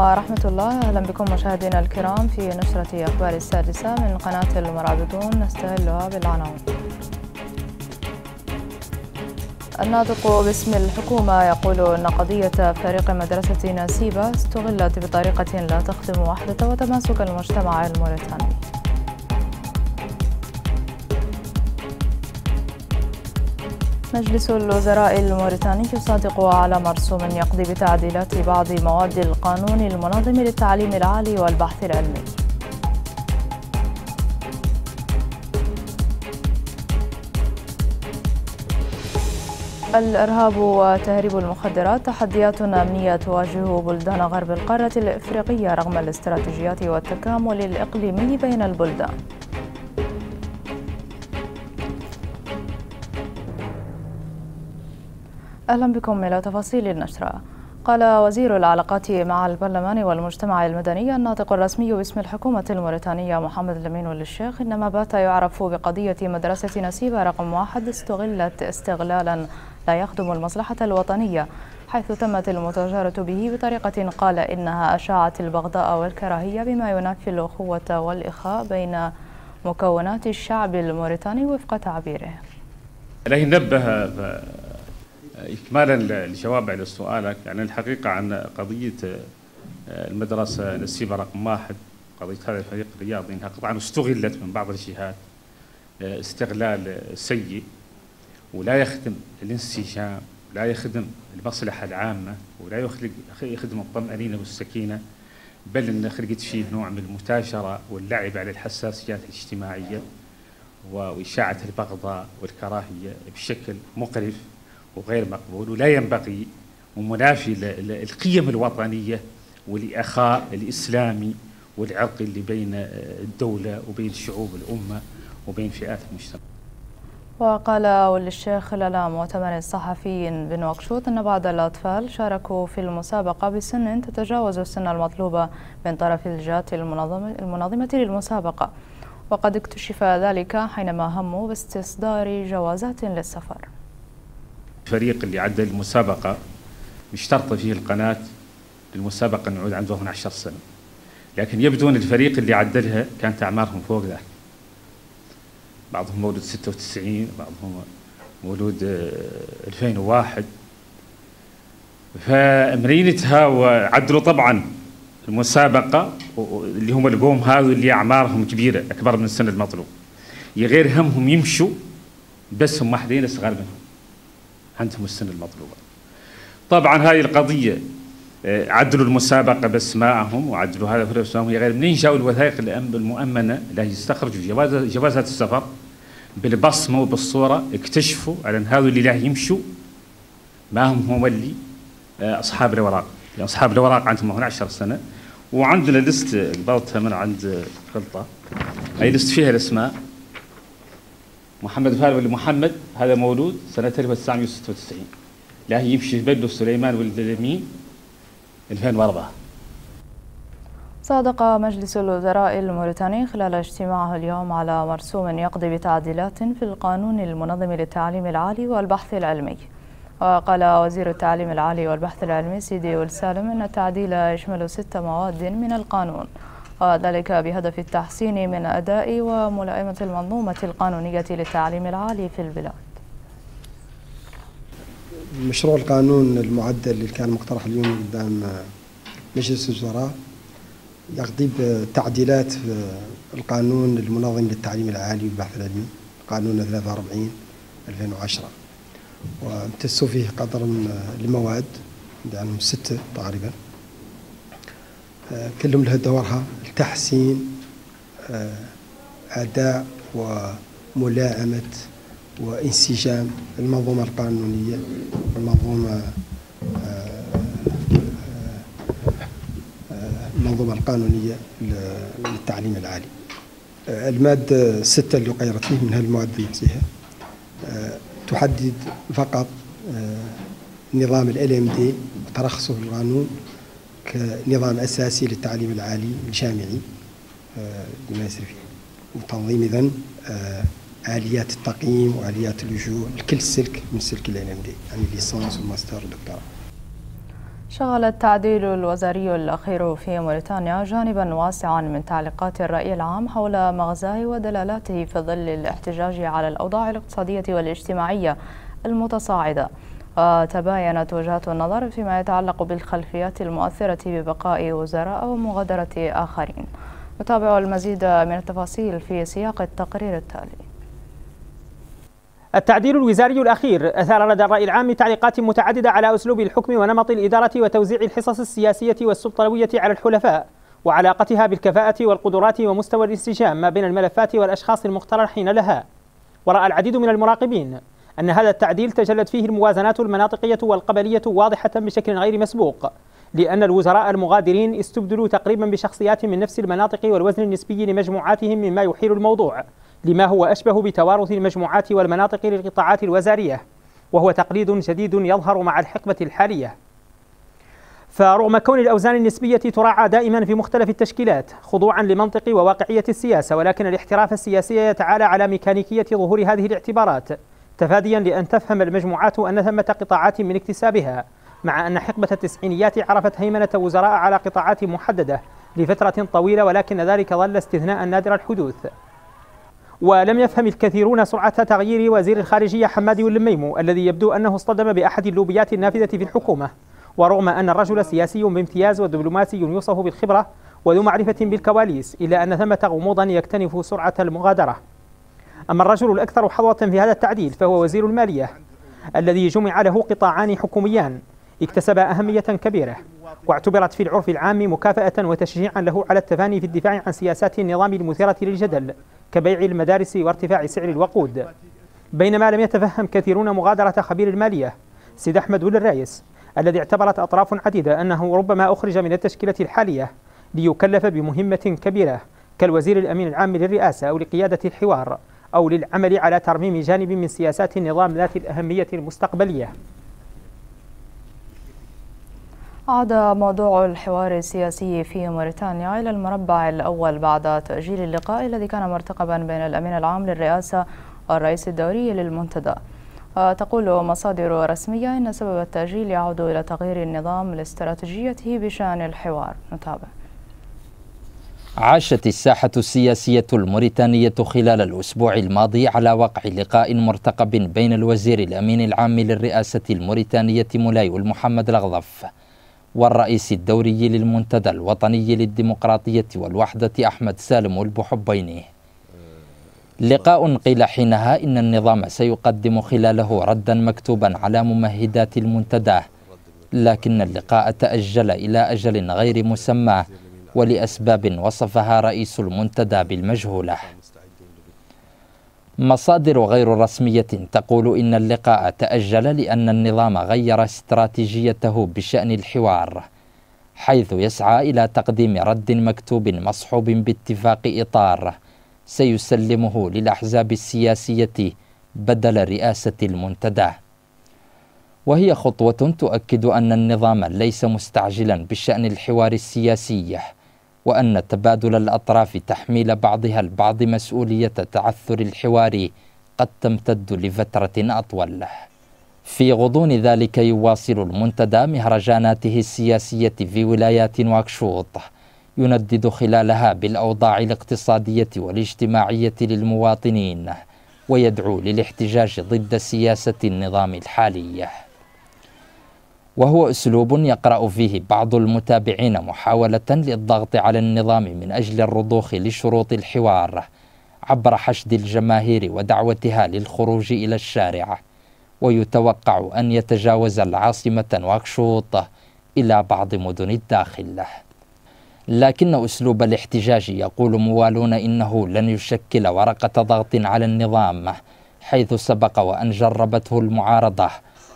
ورحمة الله أهلا بكم مشاهدينا الكرام في نشرة أخبار السادسة من قناة المرابطون نستهلها بالعناوين. الناطق باسم الحكومة يقول أن قضية فريق مدرسة نسيبة استغلت بطريقة لا تخدم وحدة وتماسك المجتمع الموريتاني. مجلس الوزراء الموريتاني يصادق على مرسوم يقضي بتعديلات بعض مواد القانون المنظم للتعليم العالي والبحث العلمي. الإرهاب وتهريب المخدرات تحديات أمنية تواجه بلدان غرب القارة الإفريقية رغم الاستراتيجيات والتكامل الإقليمي بين البلدان. أهلا بكم إلى تفاصيل النشرة قال وزير العلاقات مع البرلمان والمجتمع المدني الناطق الرسمي باسم الحكومة الموريتانية محمد لمين والشيخ إنما بات يعرف بقضية مدرسة نسيبة رقم واحد استغلت استغلالا لا يخدم المصلحة الوطنية حيث تمت المتاجرة به بطريقة قال إنها أشاعت البغضاء والكراهية بما ينافي الأخوة والإخاء بين مكونات الشعب الموريتاني وفق تعبيره. لكن نبه إكمالا لجواب على سؤالك يعني الحقيقة عن قضية المدرسة نسيبة رقم واحد قضية هذا الفريق الرياضي إنها طبعا استغلت من بعض الجهات استغلال سيء ولا يخدم الانسجام لا يخدم المصلحة العامة ولا يخلق يخدم الطمأنينة والسكينة بل أن خلقت فيه نوع من المتاجرة واللعب على الحساسيات الاجتماعية وإشاعة البغضاء والكراهية بشكل مقرف. وغير مقبول ولا ينبغي ومنافي للقيم الوطنية والإخاء الإسلامي والعرقي اللي بين الدولة وبين شعوب الأمة وبين فئات المجتمع. وقال ولي الشيخ خلال مؤتمر صحفي بنواكشوط أن بعض الأطفال شاركوا في المسابقة بسن تتجاوز السن المطلوبة من طرف الجهات المنظمة, المنظمة للمسابقة. وقد اكتشف ذلك حينما هموا باستصدار جوازات للسفر. الفريق اللي عدى المسابقة مشترطة فيه القناة للمسابقة نعود عندهم 10 سنة. لكن يبدو أن الفريق اللي عدلها كانت أعمارهم فوق ذلك بعضهم مولود 96 بعضهم مولود 2001 فمرينتها وعدلوا طبعا المسابقة اللي هم القوم هذا اللي أعمارهم كبيرة أكبر من السن المطلوب. غير همهم يمشوا بس هم واحدين أصغر منهم عندهم السن المطلوبة طبعا هذه القضية عدلوا المسابقة باسمائهم وعدلوا هذا في باسمائهم غير منين جاوا الوثائق المؤمنة اللي يستخرجوا جواز جوازات السفر بالبصمة وبالصورة اكتشفوا إن هذول اللي لا يمشوا ما هم هم اللي أصحاب الأوراق. يعني أصحاب الأوراق عندهم 12 سنة وعندنا لست قبضتها من عند خلطة. هي لست فيها الأسماء. محمد فارس ولا محمد هذا مولود سنة 1996 لا يمشي بلو سليمان ولد اليمين 2004 صادق مجلس الوزراء الموريتاني خلال اجتماعه اليوم على مرسوم يقضي بتعديلات في القانون المنظم للتعليم العالي والبحث العلمي. وقال وزير التعليم العالي والبحث العلمي سيدي والسالم أن التعديل يشمل ست مواد من القانون. وذلك بهدف التحسين من أداء وملائمة المنظومة القانونية للتعليم العالي في البلاد. مشروع القانون المعدل اللي كان مقترح اليوم قدام مجلس الوزراء يقضي بتعديلات في القانون المنظم للتعليم العالي والبحث العلمي قانون 43 2010 وامتسوا فيه قدر من المواد يعني ستة تقريبا. كلهم لها دورها لتحسين أداء وملائمة وانسجام. المنظومة القانونية والمنظومة المنظومة القانونية للتعليم العالي. المادة الستة اللي قيرت فيه من هالمواد نفسها تحدد فقط نظام ال وترخصه في القانون. كنظام أساسي للتعليم العالي الجامعي بما يصير فيه. وتنظيم اذا آليات التقييم وآليات اللجوء لكل سلك من سلك LMD يعني ليسانس والماستر والدكتوراه شغل التعديل الوزاري الأخير في موريتانيا جانبا واسعا من تعليقات الرأي العام حول مغزاه ودلالاته في ظل الاحتجاج على الأوضاع الاقتصادية والاجتماعية المتصاعدة. وتباينت وجهات النظر فيما يتعلق بالخلفيات المؤثرة ببقاء وزراء ومغادرة آخرين. نتابع المزيد من التفاصيل في سياق التقرير التالي. التعديل الوزاري الأخير أثار لدى الرأي العام تعليقات متعددة على أسلوب الحكم ونمط الإدارة وتوزيع الحصص السياسية والسلطوية على الحلفاء وعلاقتها بالكفاءة والقدرات ومستوى الانسجام ما بين الملفات والأشخاص المقترحين لها. ورأى العديد من المراقبين أن هذا التعديل تجلت فيه الموازنات المناطقية والقبلية واضحة بشكل غير مسبوق لأن الوزراء المغادرين استبدلوا تقريبا بشخصيات من نفس المناطق والوزن النسبي لمجموعاتهم مما يحيل الموضوع لما هو أشبه بتوارث المجموعات والمناطق للقطاعات الوزارية وهو تقليد جديد يظهر مع الحقبة الحالية. فرغم كون الأوزان النسبية تراعى دائما في مختلف التشكيلات خضوعا لمنطق وواقعية السياسة ولكن الاحتراف السياسي يتعالى على ميكانيكية ظهور هذه الاعتبارات. تفاديا لأن تفهم المجموعات أن ثمة قطاعات من اكتسابها مع أن حقبة التسعينيات عرفت هيمنة وزراء على قطاعات محددة لفترة طويلة ولكن ذلك ظل استثناء نادر الحدوث. ولم يفهم الكثيرون سرعة تغيير وزير الخارجية حمادي واللميمو الذي يبدو أنه اصطدم بأحد اللوبيات النافذة في الحكومة. ورغم أن الرجل سياسي بامتياز ودبلوماسي يوصف بالخبرة وذو معرفة بالكواليس إلا أن ثمة غموضا يكتنف سرعة المغادرة. أما الرجل الأكثر حظوة في هذا التعديل فهو وزير المالية الذي جمع له قطاعان حكوميان اكتسبا أهمية كبيرة واعتبرت في العرف العام مكافأة وتشجيعا له على التفاني في الدفاع عن سياسات النظام المثيرة للجدل كبيع المدارس وارتفاع سعر الوقود. بينما لم يتفهم كثيرون مغادرة خبير المالية سيد أحمد ول الرايس الذي اعتبرت أطراف عديدة أنه ربما أخرج من التشكيلة الحالية ليكلف بمهمة كبيرة كالوزير الأمين العام للرئاسة أو لقيادة الحوار. أو للعمل على ترميم جانب من سياسات النظام ذات الأهمية المستقبلية. عاد موضوع الحوار السياسي في موريتانيا إلى المربع الأول بعد تأجيل اللقاء الذي كان مرتقبا بين الأمين العام للرئاسة والرئيس الدوري للمنتدى. تقول مصادر رسمية إن سبب التأجيل يعود إلى تغيير النظام لاستراتيجيته بشأن الحوار. نتابع. عاشت الساحة السياسية الموريتانية خلال الأسبوع الماضي على وقع لقاء مرتقب بين الوزير الأمين العام للرئاسة الموريتانية مولاي المحمد الأغضف والرئيس الدوري للمنتدى الوطني للديمقراطية والوحدة أحمد سالم البحبيني. لقاء قيل حينها إن النظام سيقدم خلاله ردا مكتوبا على ممهدات المنتدى لكن اللقاء تأجل إلى أجل غير مسمى. ولأسباب وصفها رئيس المنتدى بالمجهولة. مصادر غير رسمية تقول إن اللقاء تأجل لأن النظام غير استراتيجيته بشأن الحوار حيث يسعى إلى تقديم رد مكتوب مصحوب باتفاق إطار سيسلمه للأحزاب السياسية بدل رئاسة المنتدى. وهي خطوة تؤكد أن النظام ليس مستعجلا بشأن الحوار السياسي. وأن تبادل الأطراف تحميل بعضها البعض مسؤولية تعثر الحوار قد تمتد لفترة أطول. في غضون ذلك يواصل المنتدى مهرجاناته السياسية في ولايات واكشوط يندد خلالها بالأوضاع الاقتصادية والاجتماعية للمواطنين ويدعو للاحتجاج ضد سياسة النظام الحالي. وهو أسلوب يقرأ فيه بعض المتابعين محاولة للضغط على النظام من أجل الرضوخ لشروط الحوار عبر حشد الجماهير ودعوتها للخروج إلى الشارع. ويتوقع أن يتجاوز العاصمة نواكشوط إلى بعض مدن الداخل. لكن أسلوب الاحتجاج يقول موالون إنه لن يشكل ورقة ضغط على النظام حيث سبق وأن جربته المعارضة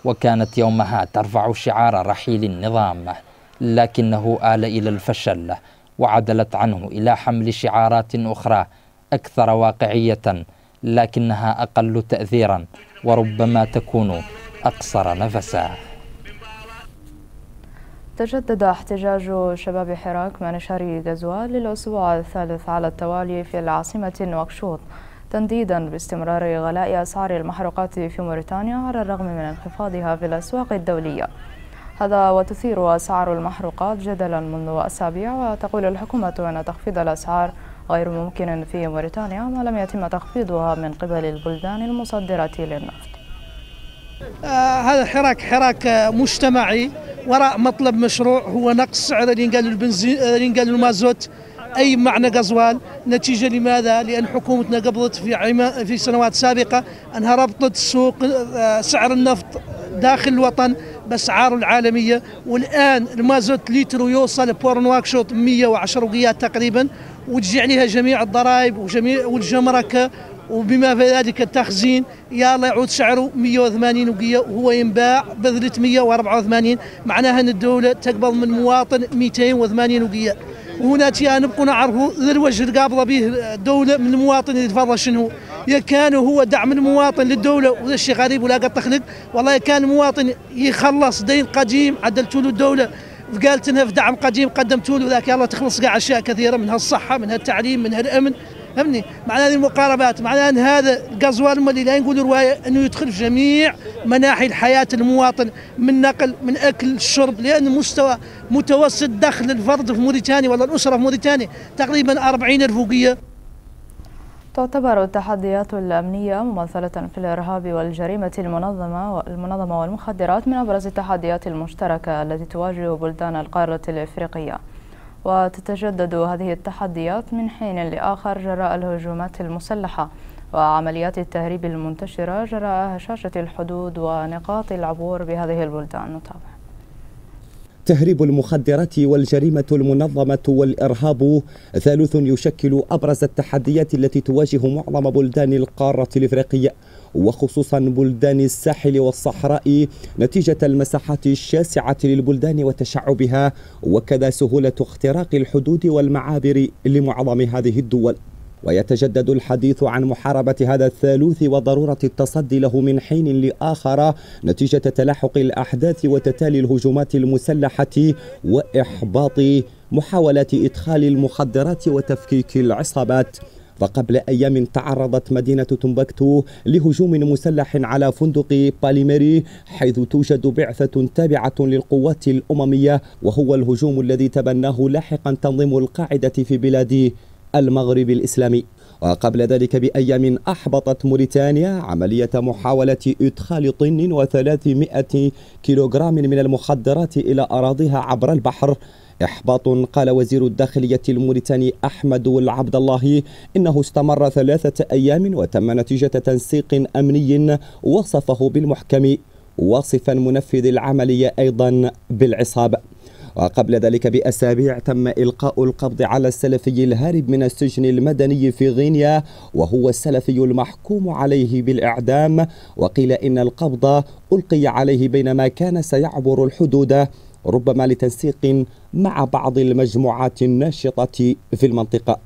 وكانت يومها ترفع شعار رحيل النظام لكنه آل إلى الفشل وعدلت عنه إلى حمل شعارات أخرى أكثر واقعية لكنها أقل تأثيرا وربما تكون أقصر نفسا. تجدد احتجاج شباب حراك منشاري غزوال للأسبوع الثالث على التوالي في العاصمة نواكشوط. تنديدا باستمرار غلاء أسعار المحروقات في موريتانيا على الرغم من انخفاضها في الأسواق الدولية. هذا وتثير أسعار المحروقات جدلا منذ أسابيع وتقول الحكومة أن تخفيض الأسعار غير ممكن في موريتانيا ما لم يتم تخفيضها من قبل البلدان المصدرة للنفط. آه هذا حراك حراك مجتمعي وراء مطلب مشروع هو نقص سعر الانقال البنزين الانقال المازوت. أي معنى غزوال نتيجة لماذا؟ لأن حكومتنا قبضت في في سنوات سابقة أنها ربطت سوق آه سعر النفط داخل الوطن باسعاره العالمية والآن المازوت لتر يوصل بور نواكشوط 110 وقيات تقريبا وتجي عليها جميع الضرائب وجميع والجمرك وبما في ذلك التخزين يا الله يعود سعره 180 وقية وهو ينباع ب 384 معناها أن الدولة تقبض من المواطن 280 وقية وهنا تيا نبقوا نعرفوا اللي قابضه به الدولة من المواطن يتفضل شنو. يا كان هو دعم المواطن للدولة وهذا الشيء غريب ولا قد تخلق والله كان المواطن يخلص دين قديم عدلتوا له الدولة. قالت إنها في دعم قديم قدمتوا له ذاك يلا تخلص قاع أشياء كثيرة منها الصحة منها التعليم منها الأمن. فهمني معنى هذه المقاربات معنى أن هذا القزوان اللي لا نقول رواية أنه يدخل في جميع مناحي الحياة المواطن من نقل من أكل الشرب لأن مستوى متوسط دخل الفرد في موريتانيا ولا الأسرة في موريتانيا تقريبا 40 ألف وقية. تعتبر التحديات الأمنية ممثلة في الإرهاب والجريمة المنظمة المنظمة والمخدرات من أبرز التحديات المشتركة التي تواجه بلدان القارة الإفريقية. وتتجدد هذه التحديات من حين لآخر جراء الهجومات المسلحة وعمليات التهريب المنتشرة جراء هشاشة الحدود ونقاط العبور بهذه البلدان. نتابع. تهريب المخدرات والجريمة المنظمة والإرهاب ثالث يشكل أبرز التحديات التي تواجه معظم بلدان القارة الإفريقية. وخصوصا بلدان الساحل والصحراء نتيجة المساحات الشاسعة للبلدان وتشعبها وكذا سهولة اختراق الحدود والمعابر لمعظم هذه الدول. ويتجدد الحديث عن محاربة هذا الثالوث وضرورة التصدي له من حين لآخر نتيجة تلاحق الأحداث وتتالي الهجومات المسلحة وإحباط محاولات إدخال المخدرات وتفكيك العصابات. فقبل أيام تعرضت مدينة تمبكتو لهجوم مسلح على فندق باليميري حيث توجد بعثة تابعة للقوات الأممية وهو الهجوم الذي تبناه لاحقا تنظيم القاعدة في بلاد المغرب الإسلامي. وقبل ذلك بأيام أحبطت موريتانيا عملية محاولة إدخال طن وثلاثمائة كيلوغرام من المخدرات إلى أراضيها عبر البحر. إحباط قال وزير الداخلية الموريتاني أحمد العبد الله إنه استمر ثلاثة أيام وتم نتيجة تنسيق أمني وصفه بالمحكم واصفا منفذ العملية أيضا بالعصابة وقبل ذلك بأسابيع تم إلقاء القبض على السلفي الهارب من السجن المدني في غينيا وهو السلفي المحكوم عليه بالإعدام وقيل إن القبض ألقي عليه بينما كان سيعبر الحدود ربما لتنسيق مع بعض المجموعات الناشطة في المنطقة.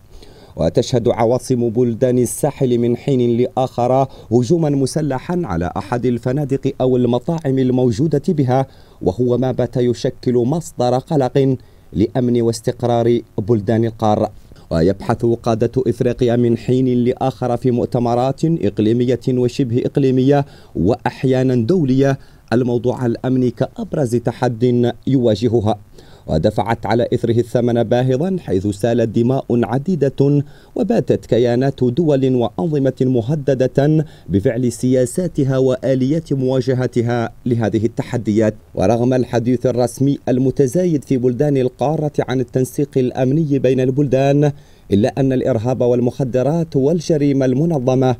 وتشهد عواصم بلدان الساحل من حين لآخر هجوما مسلحا على أحد الفنادق أو المطاعم الموجودة بها وهو ما بات يشكل مصدر قلق لأمن واستقرار بلدان القارة ويبحث قادة إفريقيا من حين لآخر في مؤتمرات إقليمية وشبه إقليمية وأحيانا دولية الموضوع الأمني كأبرز تحد يواجهها ودفعت على إثره الثمن باهظا حيث سالت دماء عديدة وباتت كيانات دول وأنظمة مهددة بفعل سياساتها وآليات مواجهتها لهذه التحديات. ورغم الحديث الرسمي المتزايد في بلدان القارة عن التنسيق الأمني بين البلدان إلا أن الإرهاب والمخدرات والجريمة المنظمة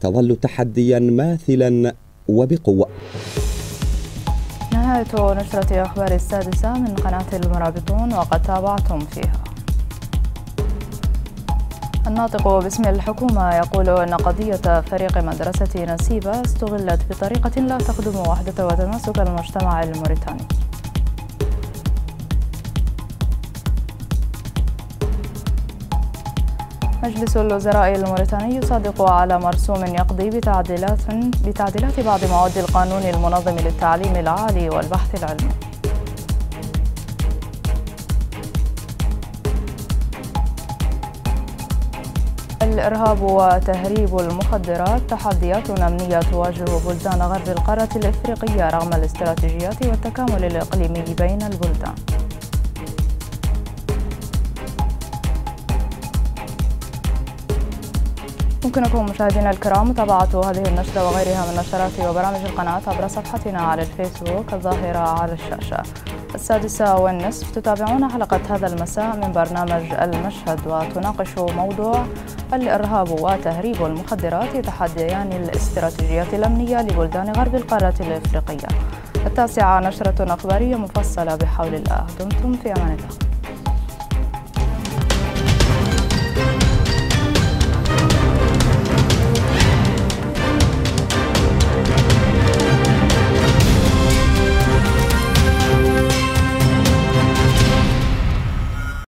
تظل تحديا ماثلا وبقوة. نهاية نشرة أخبار السادسة من قناة المرابطون وقد تابعتم فيها. الناطق باسم الحكومة يقول أن قضية فريق مدرسة نسيبة استغلت بطريقة لا تخدم وحدة وتماسك المجتمع الموريتاني. مجلس الوزراء الموريتاني يصادق على مرسوم يقضي بتعديلات بتعديلات بعض مواد القانون المنظم للتعليم العالي والبحث العلمي. الإرهاب وتهريب المخدرات تحديات أمنية تواجه بلدان غرب القارة الإفريقية رغم الاستراتيجيات والتكامل الإقليمي بين البلدان يمكنكم مشاهدينا الكرام متابعة هذه النشرة وغيرها من نشرات وبرامج القناة عبر صفحتنا على الفيسبوك الظاهرة على الشاشة. السادسة والنصف تتابعون حلقة هذا المساء من برنامج المشهد وتناقش موضوع الإرهاب وتهريب المخدرات تحديان الاستراتيجيات الأمنية لبلدان غرب القارة الإفريقية. التاسعة نشرة أخبارية مفصلة بحول الله. دمتم في أمان الله.